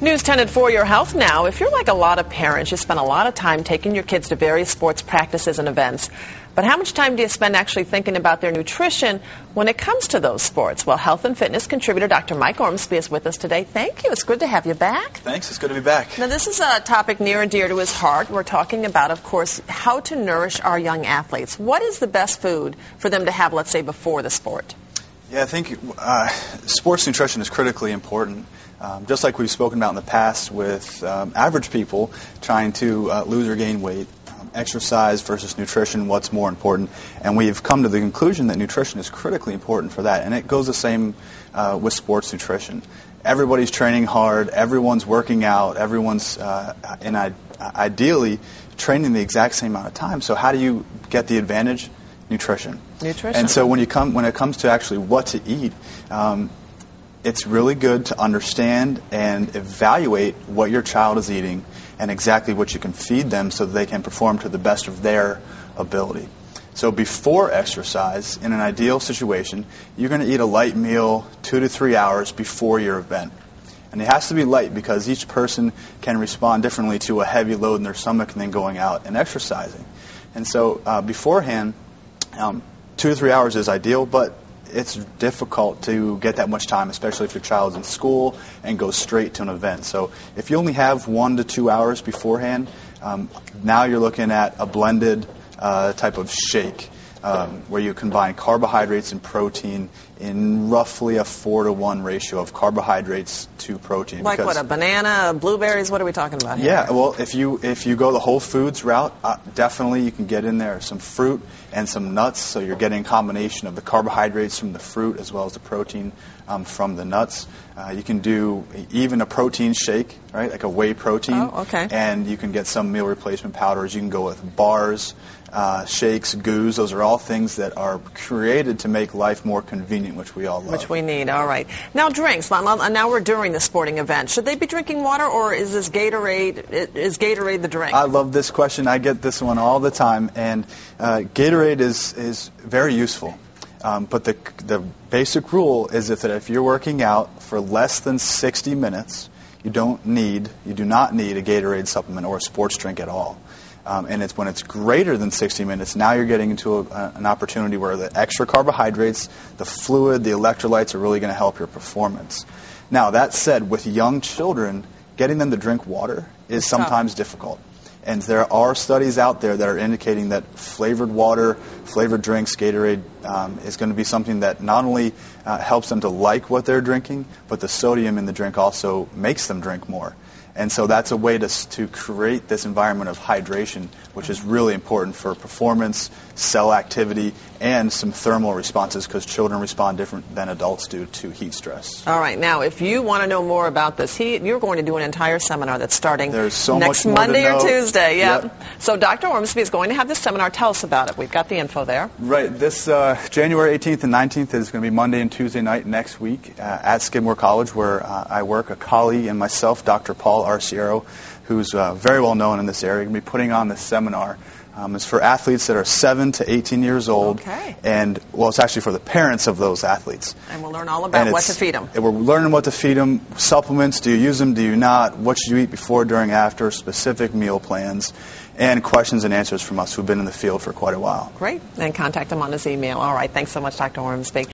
News 10 at 4 Your Health now. If you're like a lot of parents, you spend a lot of time taking your kids to various sports practices and events. But how much time do you spend actually thinking about their nutrition when it comes to those sports? Well, health and fitness contributor Dr. Mike Ormsbee is with us today. Thank you. It's good to have you back. Thanks. It's good to be back. Now, this is a topic near and dear to his heart. We're talking about, of course, how to nourish our young athletes. What is the best food for them to have, let's say, before the sport? Yeah, I think uh, sports nutrition is critically important. Um, just like we've spoken about in the past with um, average people trying to uh, lose or gain weight, um, exercise versus nutrition, what's more important? And we've come to the conclusion that nutrition is critically important for that. And it goes the same uh, with sports nutrition. Everybody's training hard, everyone's working out, everyone's, uh, in I- ideally, training the exact same amount of time. So, how do you get the advantage? Nutrition. Nutrition. And so when you come when it comes to actually what to eat, um, it's really good to understand and evaluate what your child is eating and exactly what you can feed them so that they can perform to the best of their ability. So before exercise, in an ideal situation, you're going to eat a light meal two to three hours before your event. And it has to be light because each person can respond differently to a heavy load in their stomach and then going out and exercising. And so uh, beforehand, um, two to three hours is ideal, but it's difficult to get that much time, especially if your child's in school and goes straight to an event. So if you only have one to two hours beforehand, um, now you're looking at a blended uh, type of shake um, where you combine carbohydrates and protein in roughly a four to one ratio of carbohydrates to protein. Like what, a banana, blueberries? What are we talking about here? Yeah, well, if you if you go the whole foods route, uh, definitely you can get in there some fruit and some nuts. So you're getting a combination of the carbohydrates from the fruit as well as the protein um, from the nuts. Uh, you can do even a protein shake, right, like a whey protein. Oh, okay. And you can get some meal replacement powders. You can go with bars, uh, shakes, goos. Those are all things that are created to make life more convenient, which we all love. Which we need. All right. Now drinks. Now we're during the sporting event. Should they be drinking water, or is this Gatorade? Is Gatorade the drink? I love this question. I get this one all the time, and uh, Gatorade is is very useful. Um, but the the basic rule is if that if you're working out for less than 60 minutes, you don't need you do not need a Gatorade supplement or a sports drink at all. Um, and it's when it's greater than 60 minutes, now you're getting into a, an opportunity where the extra carbohydrates, the fluid, the electrolytes are really going to help your performance. Now, that said, with young children, getting them to drink water is sometimes difficult. And there are studies out there that are indicating that flavored water, flavored drinks, Gatorade, um, is going to be something that not only uh, helps them to like what they're drinking, but the sodium in the drink also makes them drink more. And so that's a way to, to create this environment of hydration, which is really important for performance, cell activity, and some thermal responses because children respond different than adults do to heat stress. All right. Now, if you want to know more about this, he, you're going to do an entire seminar that's starting There's so next much Monday or Tuesday. Yep. yep. So Dr. Ormsbee is going to have this seminar. Tell us about it. We've got the info there. Right. This uh, January 18th and 19th is going to be Monday and Tuesday night next week uh, at Skidmore College, where uh, I work. A colleague and myself, Dr. Paul Arciero, who's uh, very well known in this area, going to be putting on this seminar. Um, it's for athletes that are 7 to 18 years old. Okay. And, well, it's actually for the parents of those athletes. And we'll learn all about what to feed them. and We're learning what to feed them. Supplements, do you use them, do you not? What should you eat before, during, after? Specific meal plans. And questions and answers from us who've been in the field for quite a while. Great. And contact him on his email. All right. Thanks so much, Dr. Ormsbee.